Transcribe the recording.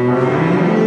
Thank.